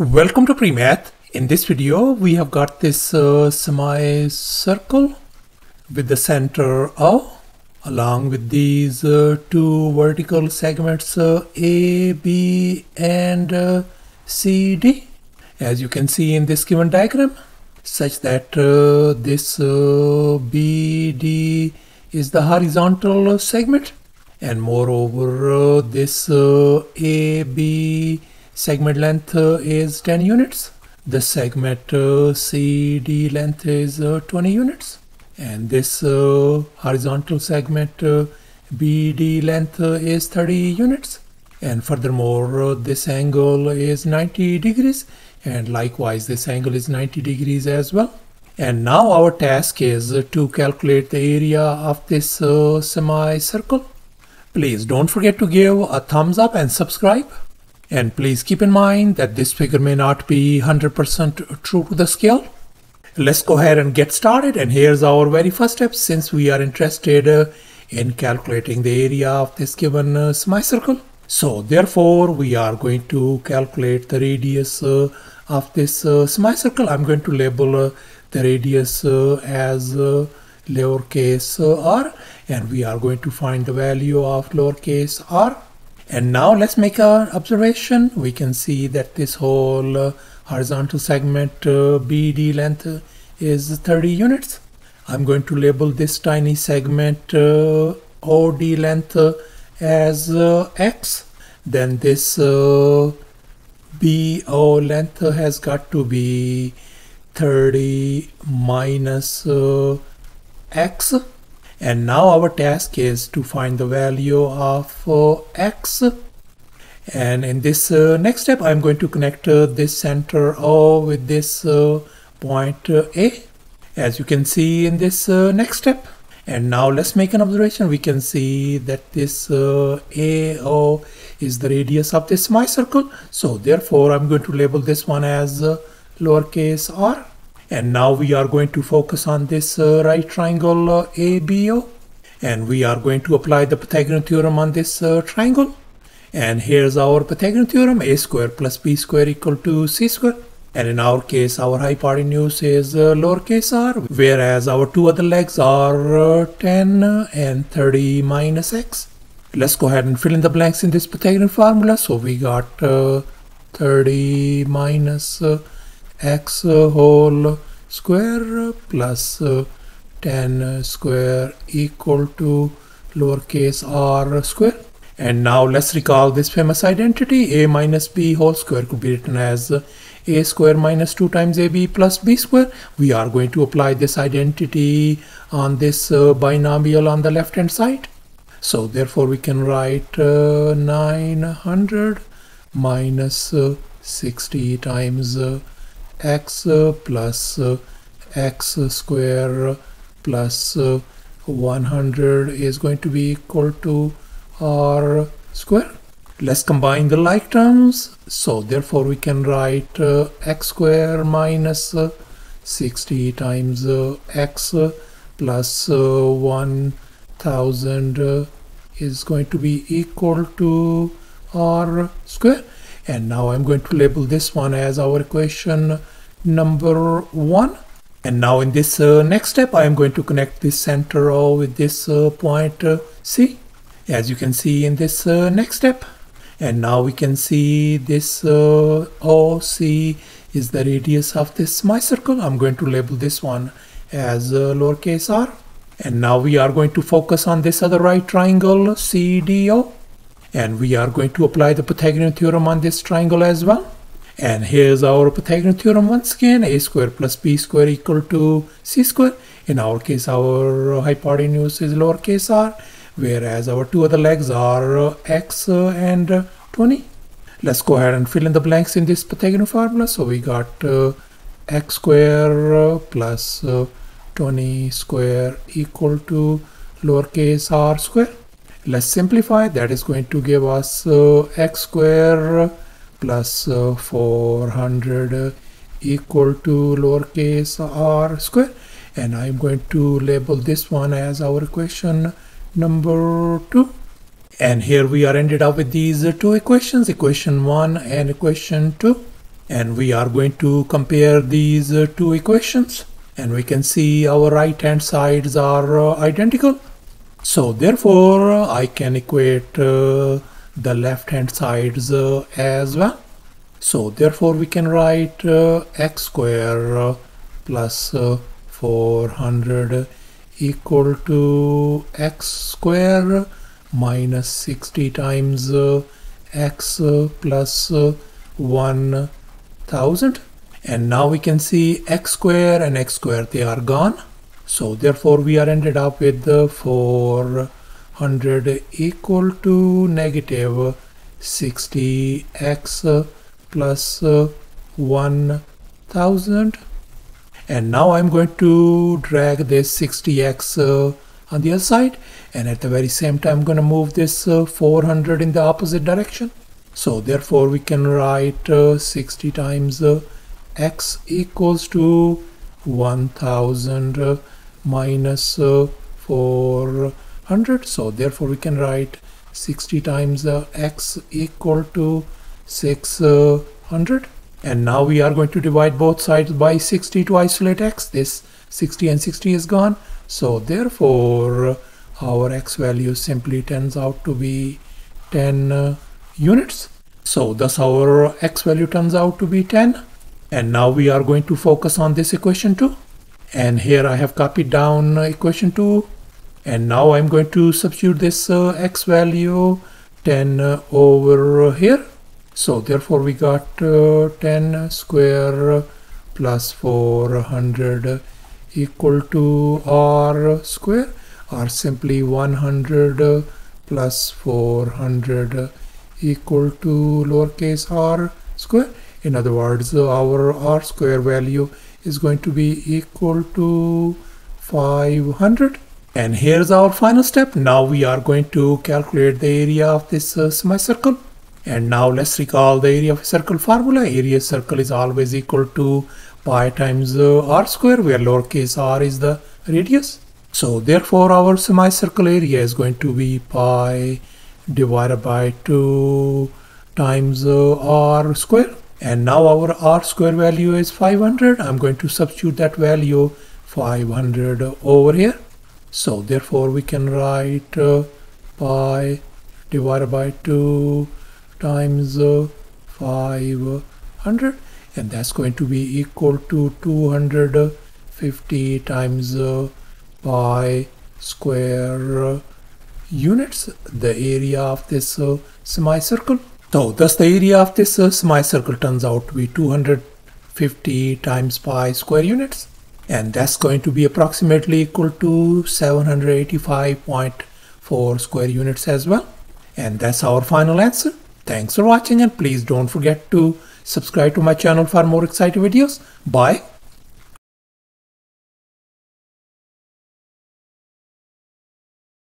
Welcome to PreMath. In this video, we have got this uh, semicircle with the center O along with these uh, two vertical segments uh, A, B and uh, C, D as you can see in this given diagram such that uh, this uh, BD is the horizontal segment and moreover this AB segment length uh, is 10 units. The segment uh, CD length is uh, 20 units. And this horizontal segment BD length is 30 units. And furthermore this angle is 90 degrees. And likewise this angle is 90 degrees as well. And now our task is to calculate the area of this uh, semicircle. Please don't forget to give a thumbs up and subscribe and please keep in mind that this figure may not be 100% true to the scale. Let's go ahead and get started. And here's our very first step since we are interested uh, in calculating the area of this given uh, semicircle. So therefore, we are going to calculate the radius uh, of this uh, semicircle. I'm going to label uh, the radius uh, as lowercase r and we are going to find the value of lowercase r and now let's make an observation. We can see that this whole uh, horizontal segment uh, BD length uh, is 30 units. I'm going to label this tiny segment uh, OD length uh, as uh, X. Then this BO length has got to be 30 minus X and now our task is to find the value of uh, x. And in this uh, next step I'm going to connect uh, this center O with this uh, point uh, A. As you can see in this uh, next step. And now let's make an observation. We can see that this AO is the radius of this semicircle. So therefore I'm going to label this one as lowercase r and now we are going to focus on this uh, right triangle uh, ABO and we are going to apply the Pythagorean theorem on this uh, triangle. And here's our Pythagorean theorem a square plus b square equal to c square and in our case our hypotenuse is uh, lowercase r whereas our two other legs are uh, 10 and 30 minus x. Let's go ahead and fill in the blanks in this Pythagorean formula. So we got uh, 30 minus x whole square plus 10 square equal to lowercase r square. And now let's recall this famous identity. a minus b whole square could be written as a square minus 2 times ab plus b square. We are going to apply this identity on this uh, binomial on the left hand side. So therefore we can write uh, 900 minus, uh, 60 times uh, x plus x square plus 100 is going to be equal to r square. Let's combine the like terms. So therefore we can write uh, x square minus uh, 60 times uh, x plus 1000 is going to be equal to r square and now I'm going to label this one as our equation number one. And now in this uh, next step I am going to connect this center O with this uh, point uh, C as you can see in this uh, next step. And now we can see this uh, OC is the radius of this semicircle. I'm going to label this one as uh, lowercase r. And now we are going to focus on this other right triangle CDO and we are going to apply the Pythagorean theorem on this triangle as well. And here's our Pythagorean theorem once again, a square plus b square equal to c square. In our case, our hypotenuse is lowercase r, whereas our two other legs are x and 20. Let's go ahead and fill in the blanks in this Pythagorean formula. So we got uh, x square plus uh, 20 square equal to lowercase r square let's simplify. That is going to give us uh, x square plus uh, 400 equal to lowercase r square. And I'm going to label this one as our equation number two. And here we are ended up with these two equations equation one and equation two. And we are going to compare these uh, two equations. And we can see our right hand sides are uh, identical so therefore I can equate uh, the left hand sides uh, as well. So therefore we can write uh, x square uh, plus 400 equal to x square minus 60 times x plus 1000 and now we can see x square and x square they are gone so therefore we are ended up with the 400 equal to negative 60x plus 1000 and now I'm going to drag this 60x uh, on the other side. And at the very same time I'm going to move this uh, 400 in the opposite direction. So therefore we can write uh, 60 times x equals to 1000 uh, minus, uh, 400 so therefore we can write 60 times uh, x equal to 600 and now we are going to divide both sides by 60 to isolate x. This 60 and 60 is gone. So therefore our x value simply turns out to be 10 uh, units. So thus our x value turns out to be 10 and now we are going to focus on this equation 2 and here I have copied down equation 2 and now I'm going to substitute this uh, x value 10 uh, over here. So therefore we got uh, 10 square plus 400 equal to r square. or simply 100 plus 400 equal to lowercase r square. In other words our r square value is going to be equal to 500 and here's our final step. Now we are going to calculate the area of this uh, semicircle. And now let's recall the area of a circle formula. Area circle is always equal to pi times uh, r square where lowercase r is the radius. So therefore our semicircle area is going to be pi divided by 2 times uh, r square and now our r square value is 500 i'm going to substitute that value 500 over here. So therefore we can write uh, pi divided by 2 times uh, 500 and that's going to be equal to 250 times uh, pi square units. The area of this uh, semicircle so thus the area of this semicircle turns out to be 250 times pi square units and that's going to be approximately equal to 785.4 square units as well. And that's our final answer. Thanks for watching and please don't forget to subscribe to my channel for more exciting videos. Bye.